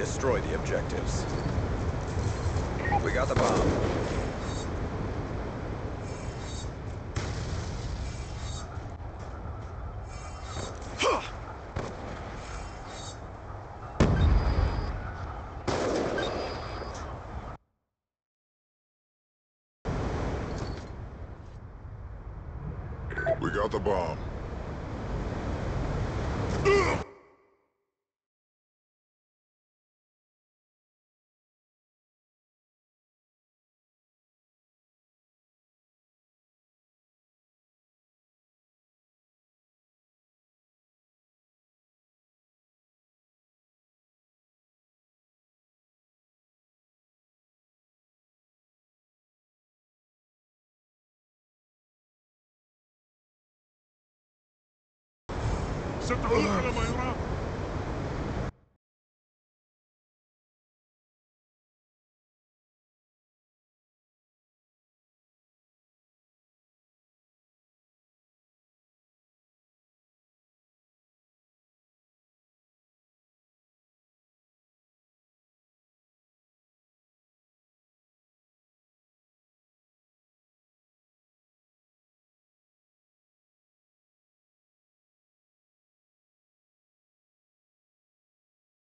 destroy the objectives. We got the bomb. We got the bomb. ستعود على ما يرام